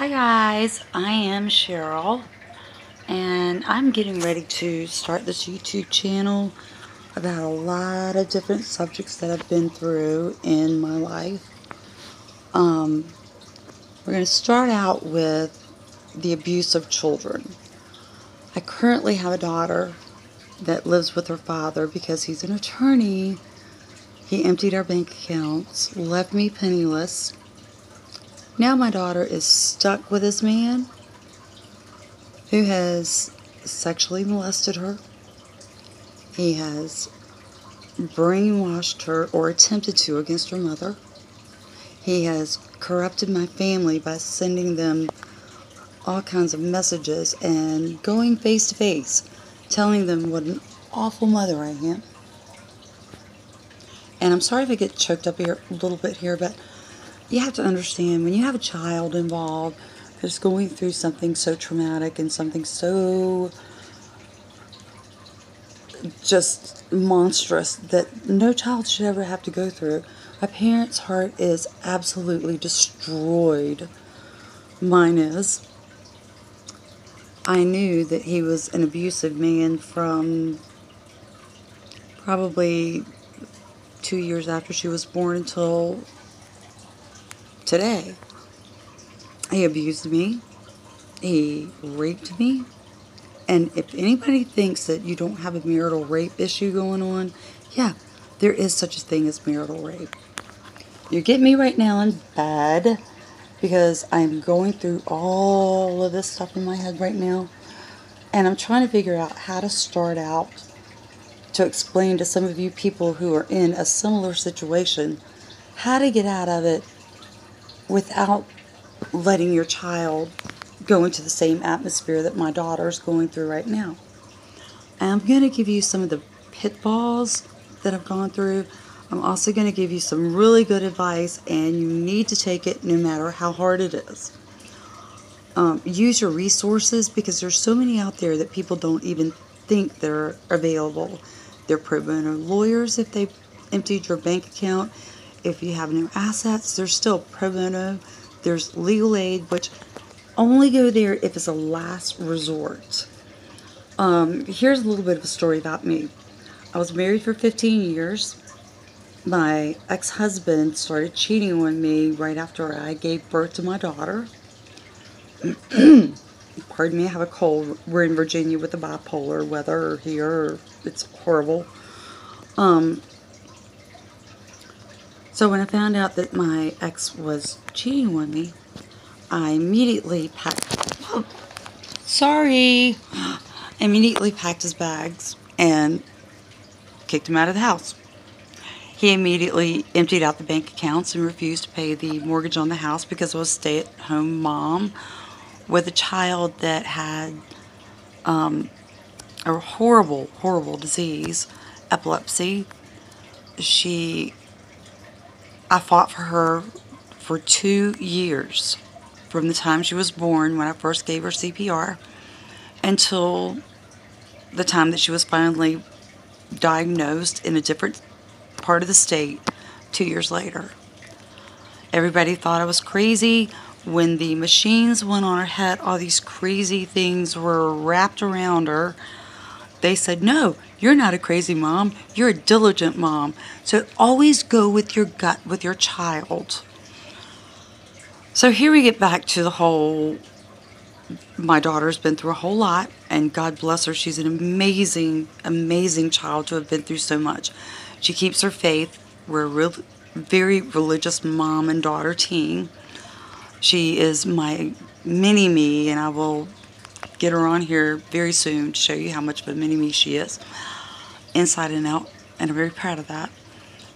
Hi guys, I am Cheryl and I'm getting ready to start this YouTube channel about a lot of different subjects that I've been through in my life. Um, we're going to start out with the abuse of children. I currently have a daughter that lives with her father because he's an attorney. He emptied our bank accounts, left me penniless, now my daughter is stuck with this man who has sexually molested her. He has brainwashed her or attempted to against her mother. He has corrupted my family by sending them all kinds of messages and going face to face, telling them what an awful mother I am. And I'm sorry if I get choked up here a little bit here, but you have to understand when you have a child involved that's going through something so traumatic and something so just monstrous that no child should ever have to go through. A parent's heart is absolutely destroyed. Mine is. I knew that he was an abusive man from probably two years after she was born until today. He abused me. He raped me. And if anybody thinks that you don't have a marital rape issue going on, yeah, there is such a thing as marital rape. You get me right now in bed because I'm going through all of this stuff in my head right now. And I'm trying to figure out how to start out to explain to some of you people who are in a similar situation how to get out of it without letting your child go into the same atmosphere that my daughter is going through right now. I'm going to give you some of the pitfalls that I've gone through. I'm also going to give you some really good advice, and you need to take it no matter how hard it is. Um, use your resources because there's so many out there that people don't even think they're available. They're pro bono lawyers if they emptied your bank account. If you have no assets, there's still pro bono. There's legal aid, which only go there if it's a last resort. Um, here's a little bit of a story about me. I was married for 15 years. My ex husband started cheating on me right after I gave birth to my daughter. Pardon me, I have a cold. We're in Virginia with the bipolar weather here. It's horrible. Um, so when I found out that my ex was cheating on me, I immediately packed. Oh, sorry. Immediately packed his bags and kicked him out of the house. He immediately emptied out the bank accounts and refused to pay the mortgage on the house because I was a stay-at-home mom with a child that had um, a horrible, horrible disease, epilepsy. She I fought for her for two years from the time she was born when I first gave her CPR until the time that she was finally diagnosed in a different part of the state two years later. Everybody thought I was crazy. When the machines went on her head, all these crazy things were wrapped around her. They said, No, you're not a crazy mom. You're a diligent mom. So always go with your gut with your child. So here we get back to the whole my daughter's been through a whole lot and God bless her she's an amazing amazing child to have been through so much. She keeps her faith. We're a real very religious mom and daughter team. She is my mini me and I will get her on here very soon to show you how much of a mini me she is inside and out, and I'm very proud of that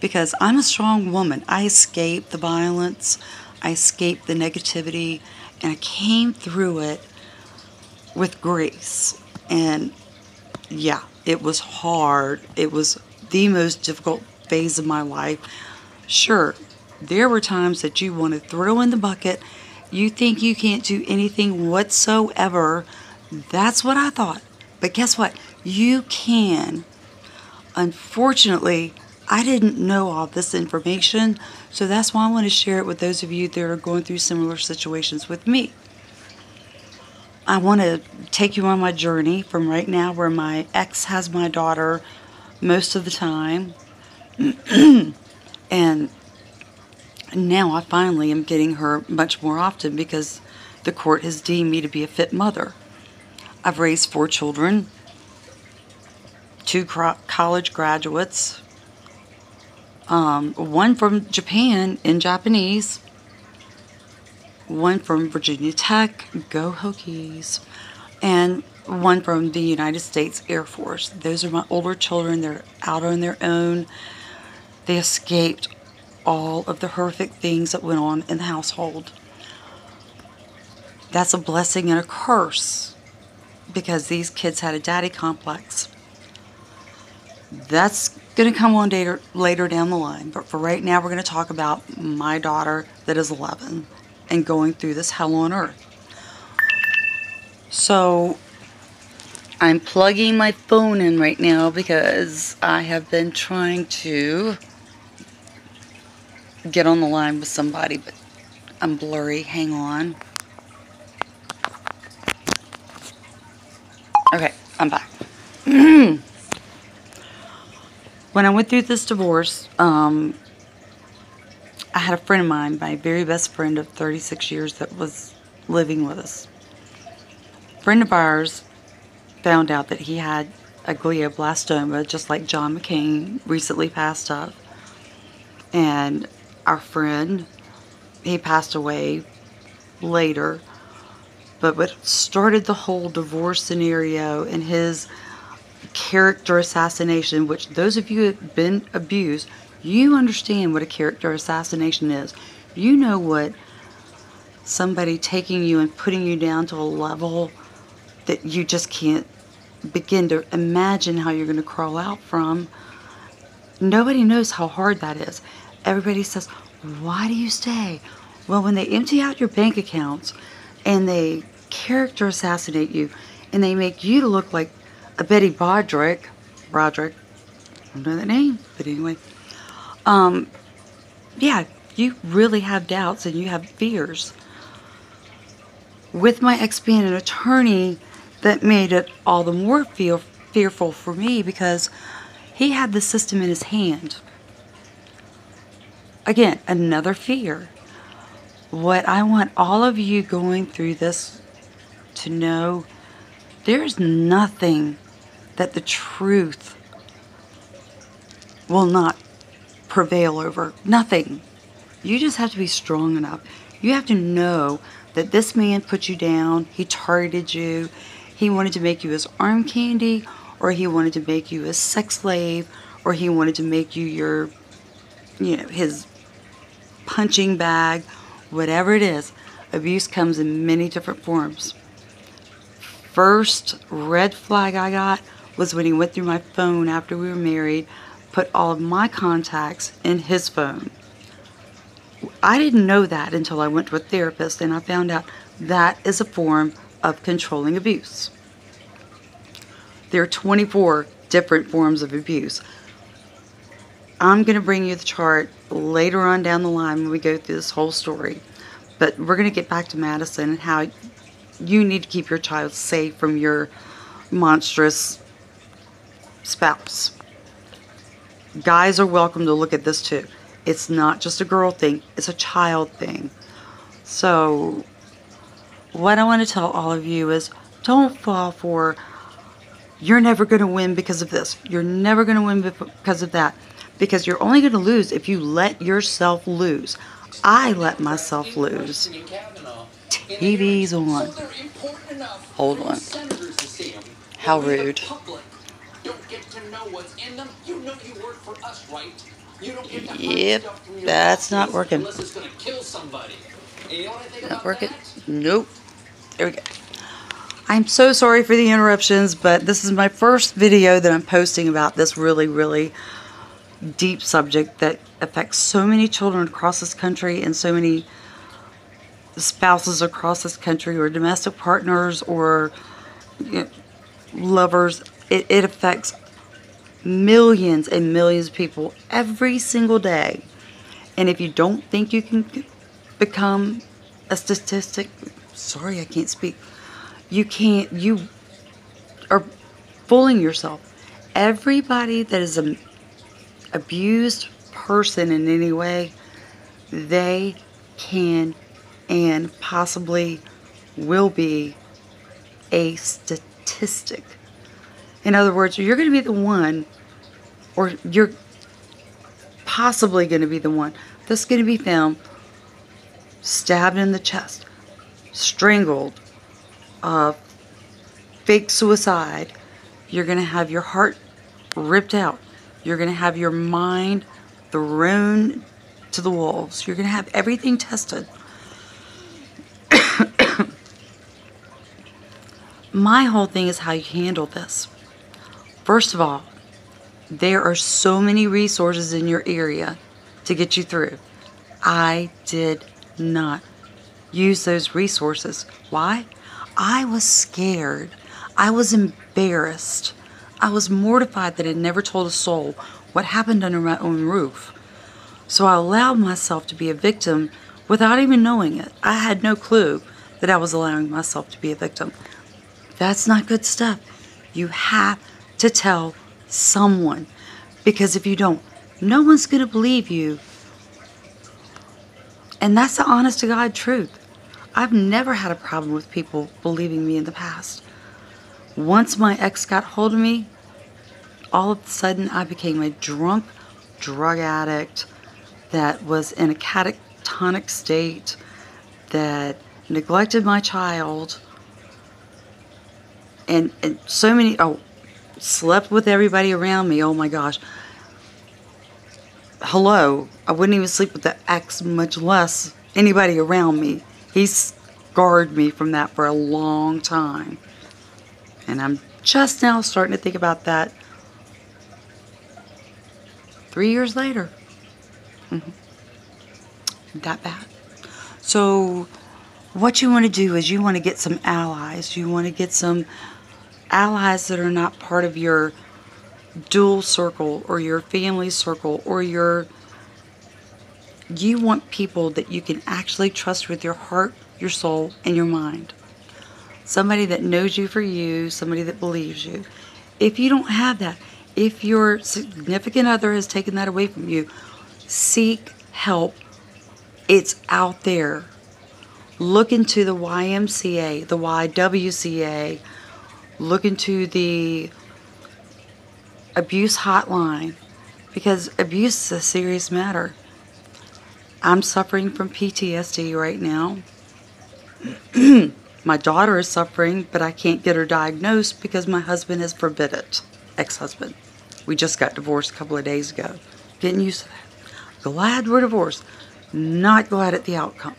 because I'm a strong woman. I escaped the violence, I escaped the negativity, and I came through it with grace. And yeah, it was hard. It was the most difficult phase of my life. Sure, there were times that you want to throw in the bucket. You think you can't do anything whatsoever. That's what I thought. But guess what? You can Unfortunately, I didn't know all this information, so that's why I want to share it with those of you that are going through similar situations with me. I want to take you on my journey from right now where my ex has my daughter most of the time. and now I finally am getting her much more often because the court has deemed me to be a fit mother. I've raised four children, two college graduates, um, one from Japan in Japanese, one from Virginia Tech, go Hokies, and one from the United States Air Force. Those are my older children. They're out on their own. They escaped all of the horrific things that went on in the household. That's a blessing and a curse because these kids had a daddy complex. That's going to come on later, later down the line, but for right now, we're going to talk about my daughter that is 11 and going through this hell on earth. So, I'm plugging my phone in right now because I have been trying to get on the line with somebody, but I'm blurry. Hang on. Okay, I'm back. when I went through this divorce, um, I had a friend of mine, my very best friend of 36 years, that was living with us. A friend of ours found out that he had a glioblastoma, just like John McCain recently passed up. And our friend, he passed away later. But what started the whole divorce scenario and his character assassination, which those of you who have been abused, you understand what a character assassination is. You know what somebody taking you and putting you down to a level that you just can't begin to imagine how you're going to crawl out from. Nobody knows how hard that is. Everybody says, Why do you stay? Well, when they empty out your bank accounts and they character assassinate you and they make you look like a Betty Broderick, Broderick, I don't know that name, but anyway, um, yeah, you really have doubts and you have fears. With my ex being an attorney, that made it all the more feel fearful for me because he had the system in his hand. Again, another fear. What I want all of you going through this to know there's nothing that the truth will not prevail over. Nothing. You just have to be strong enough. You have to know that this man put you down, he targeted you, he wanted to make you his arm candy, or he wanted to make you a sex slave, or he wanted to make you your, you know, his punching bag, whatever it is. Abuse comes in many different forms. First red flag I got was when he went through my phone after we were married put all of my contacts in his phone. I didn't know that until I went to a therapist and I found out that is a form of controlling abuse. There are 24 different forms of abuse. I'm going to bring you the chart later on down the line when we go through this whole story. But we're going to get back to Madison and how you need to keep your child safe from your monstrous spouse guys are welcome to look at this too. It's not just a girl thing, it's a child thing. So, what I want to tell all of you is don't fall for you're never going to win because of this. You're never going to win because of that. Because you're only going to lose if you let yourself lose. I let myself lose. TV's on. Hold on. How rude don't get to know what's in them. You know you work for us, right? You don't get to yep, that's not working. Unless it's going to kill somebody. You know not working? Nope. There we go. I'm so sorry for the interruptions, but this is my first video that I'm posting about this really, really deep subject that affects so many children across this country and so many spouses across this country or domestic partners or you know, lovers it, it affects millions and millions of people every single day. And if you don't think you can become a statistic, sorry, I can't speak. You can't, you are fooling yourself. Everybody that is an abused person in any way, they can and possibly will be a statistic. In other words, you're going to be the one, or you're possibly going to be the one that's going to be found stabbed in the chest, strangled, uh, fake suicide. You're going to have your heart ripped out. You're going to have your mind thrown to the wolves. You're going to have everything tested. My whole thing is how you handle this. First of all, there are so many resources in your area to get you through. I did not use those resources. Why? I was scared. I was embarrassed. I was mortified that I never told a soul what happened under my own roof. So I allowed myself to be a victim without even knowing it. I had no clue that I was allowing myself to be a victim. That's not good stuff. You have to tell someone because if you don't, no one's going to believe you. And that's the honest to God truth. I've never had a problem with people believing me in the past. Once my ex got hold of me, all of a sudden I became a drunk drug addict that was in a catatonic state, that neglected my child, and, and so many, oh, slept with everybody around me. Oh my gosh. Hello. I wouldn't even sleep with the ex, much less anybody around me. He scarred me from that for a long time. And I'm just now starting to think about that three years later. Mm-hmm. That bad. So, what you want to do is you want to get some allies. You want to get some allies that are not part of your dual circle or your family circle or your you want people that you can actually trust with your heart, your soul, and your mind. Somebody that knows you for you, somebody that believes you. If you don't have that, if your significant other has taken that away from you, seek help. It's out there. Look into the YMCA, the YWCA, look into the abuse hotline because abuse is a serious matter. I'm suffering from PTSD right now. my daughter is suffering, but I can't get her diagnosed because my husband has forbid it. Ex husband. We just got divorced a couple of days ago. Getting used to that. Glad we're divorced. Not glad at the outcome.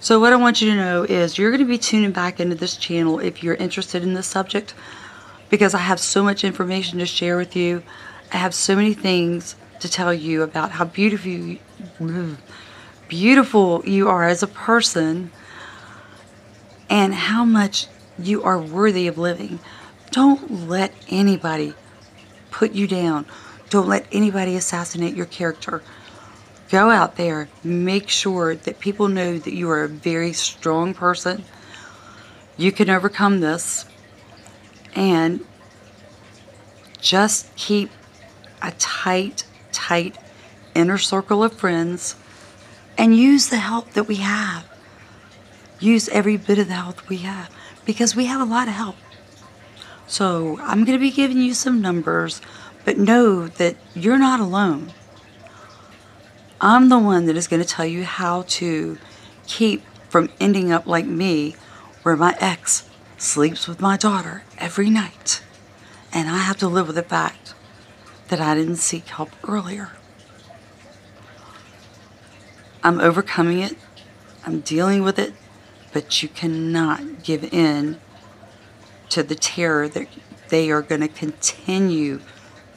So what I want you to know is you're going to be tuning back into this channel if you're interested in this subject because I have so much information to share with you. I have so many things to tell you about how beautiful beautiful you are as a person and how much you are worthy of living. Don't let anybody put you down. Don't let anybody assassinate your character. Go out there, make sure that people know that you are a very strong person. You can overcome this. And just keep a tight, tight inner circle of friends and use the help that we have. Use every bit of the help we have because we have a lot of help. So I'm going to be giving you some numbers, but know that you're not alone. I'm the one that is going to tell you how to keep from ending up like me, where my ex sleeps with my daughter every night. And I have to live with the fact that I didn't seek help earlier. I'm overcoming it, I'm dealing with it, but you cannot give in to the terror that they are going to continue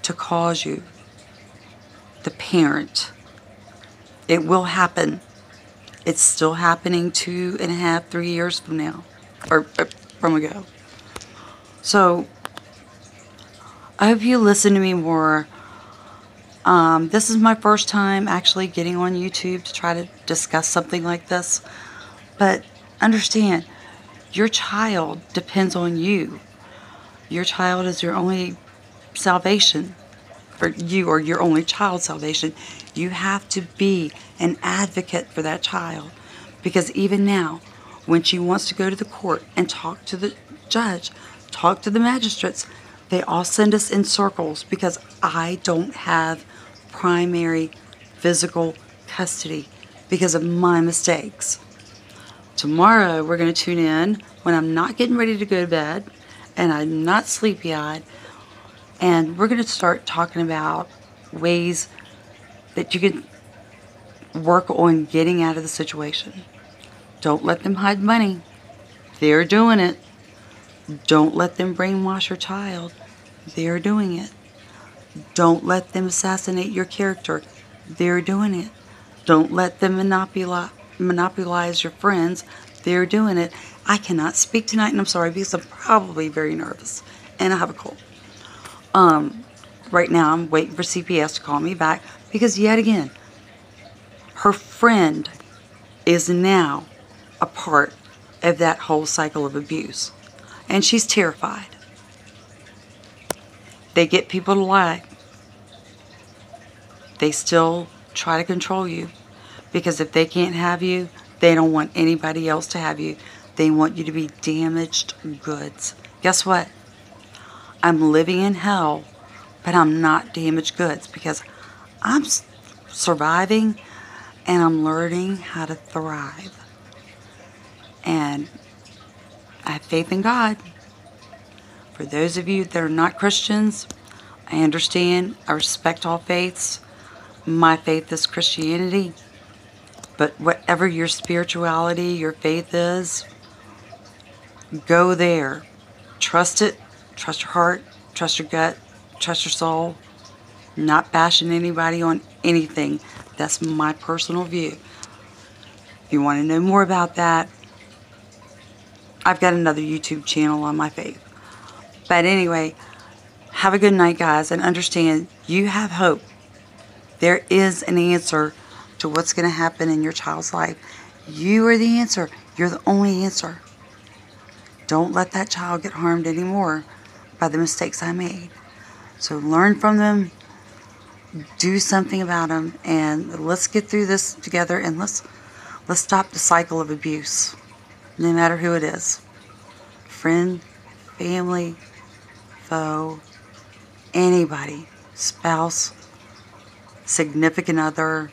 to cause you. The parent it will happen. It's still happening two and a half, three years from now, or, or from ago. So, I hope you listen to me more. Um, this is my first time actually getting on YouTube to try to discuss something like this. But understand, Your child depends on you. Your child is your only salvation for you or your only child's salvation. You have to be an advocate for that child. Because even now, when she wants to go to the court and talk to the judge, talk to the magistrates, they all send us in circles because I don't have primary physical custody because of my mistakes. Tomorrow, we're going to tune in when I'm not getting ready to go to bed and I'm not sleepy eyed. And we're going to start talking about ways that you can work on getting out of the situation. Don't let them hide money. They're doing it. Don't let them brainwash your child. They're doing it. Don't let them assassinate your character. They're doing it. Don't let them monopolize monopolize your friends. They're doing it. I cannot speak tonight, and I'm sorry because I'm probably very nervous and I have a cold. Um, right now, I'm waiting for CPS to call me back because, yet again, her friend is now a part of that whole cycle of abuse, and she's terrified. They get people to lie. They still try to control you. Because if they can't have you, they don't want anybody else to have you. They want you to be damaged goods. Guess what? I'm living in hell, but I'm not damaged goods because I'm surviving and I'm learning how to thrive. And I have faith in God. For those of you that are not Christians, I understand. I respect all faiths. My faith is Christianity. But whatever your spirituality, your faith is, go there. Trust it. Trust your heart. Trust your gut. Trust your soul. Not bashing anybody on anything. That's my personal view. If you want to know more about that, I've got another YouTube channel on my faith. But anyway, have a good night, guys, and understand you have hope. There is an answer to what's going to happen in your child's life. You are the answer. You're the only answer. Don't let that child get harmed anymore by the mistakes I made. So learn from them, do something about them, and let's get through this together and let's let's stop the cycle of abuse, no matter who it is. Friend, family, foe, anybody, spouse, significant other,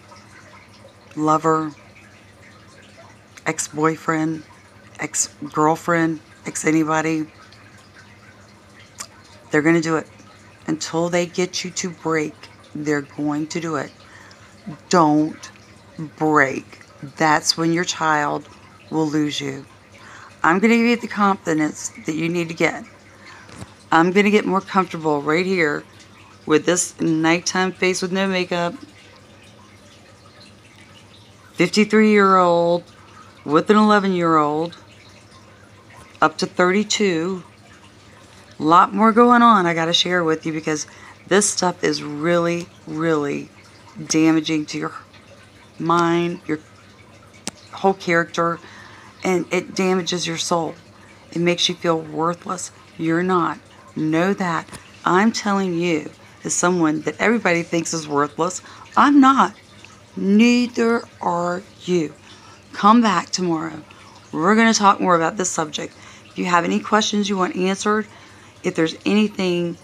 lover, ex boyfriend, ex girlfriend, ex anybody. They're going to do it. Until they get you to break, they're going to do it. Don't break. That's when your child will lose you. I'm going to give you the confidence that you need to get. I'm going to get more comfortable right here with this nighttime face with no makeup 53 year old with an 11 year old up to 32 a lot more going on I got to share with you because this stuff is really really damaging to your mind your whole character and it damages your soul. It makes you feel worthless. You're not. Know that. I'm telling you as someone that everybody thinks is worthless I'm not Neither are you. Come back tomorrow. We're going to talk more about this subject. If you have any questions you want answered, if there's anything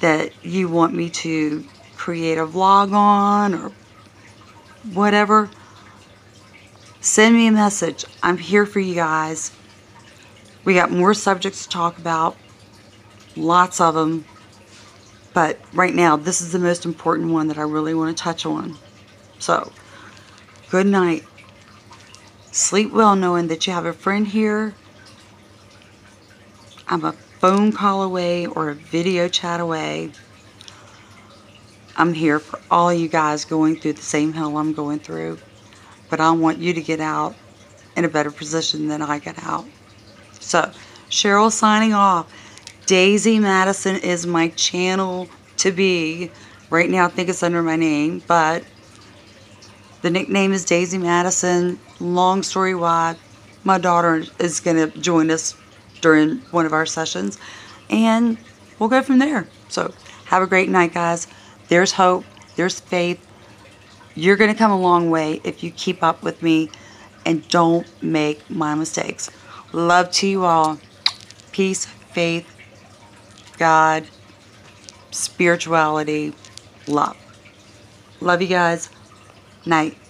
that you want me to create a vlog on or whatever, send me a message. I'm here for you guys. We got more subjects to talk about, lots of them. But right now, this is the most important one that I really want to touch on. So, good night. Sleep well knowing that you have a friend here. I'm a phone call away or a video chat away. I'm here for all you guys going through the same hell I'm going through. But I want you to get out in a better position than I got out. So, Cheryl signing off. Daisy Madison is my channel to be. Right now, I think it's under my name, but the nickname is Daisy Madison. Long story wide, my daughter is going to join us during one of our sessions. And we'll go from there. So have a great night, guys. There's hope. There's faith. You're going to come a long way if you keep up with me and don't make my mistakes. Love to you all. Peace, faith, God, spirituality, love. Love you guys. Night.